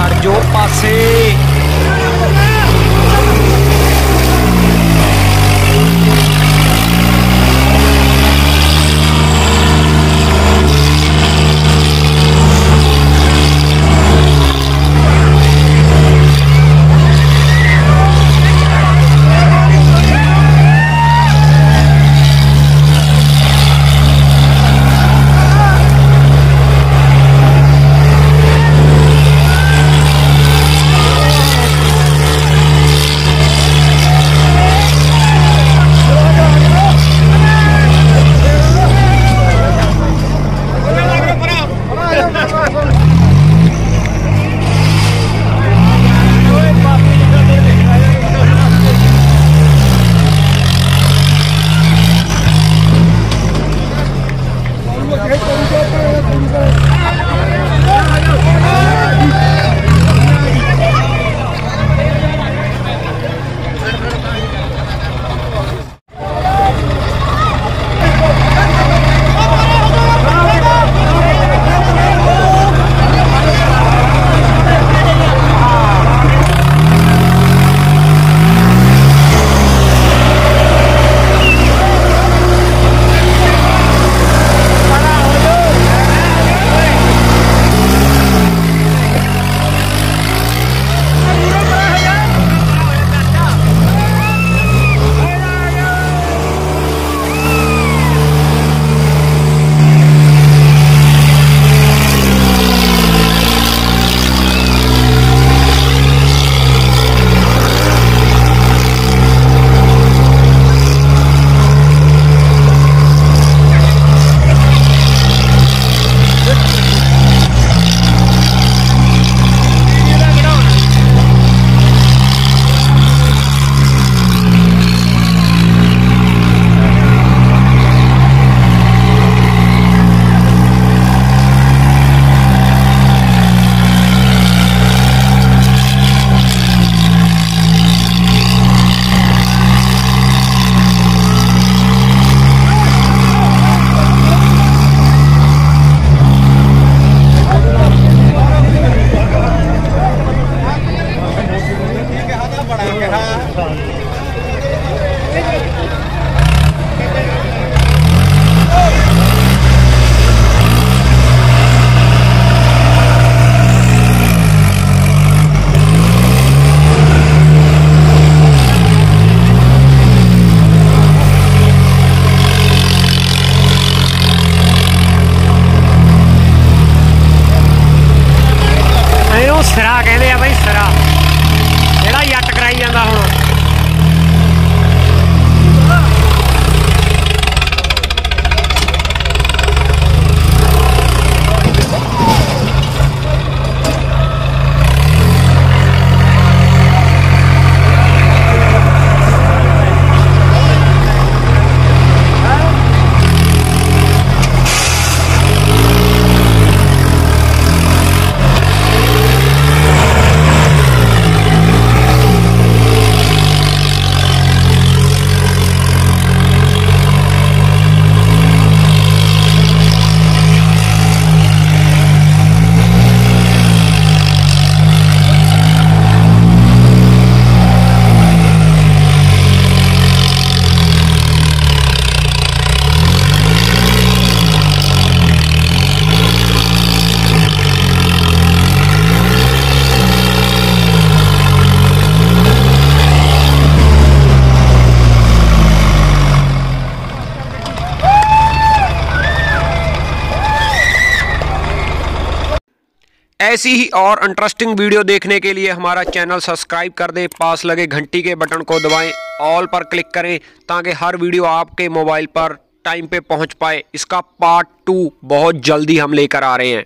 ਹਟ ਜੋ ਪਾਸੇ। será ऐसी ही और इंटरेस्टिंग वीडियो देखने के लिए हमारा चैनल सब्सक्राइब कर दें। पास लगे घंटी के बटन को दबाएँ ऑल पर क्लिक करें, ताकि हर वीडियो आपके मोबाइल पर टाइम पे पहुँच पाए। इसका पार्ट टू बहुत जल्दी हम लेकर आ रहे हैं।